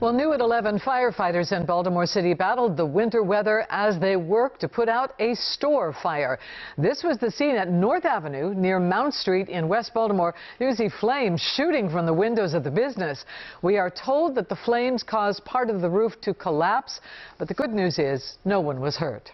Well, new at 11, firefighters in Baltimore City battled the winter weather as they worked to put out a store fire. This was the scene at North Avenue near Mount Street in West Baltimore. You see flames shooting from the windows of the business. We are told that the flames caused part of the roof to collapse, but the good news is no one was hurt.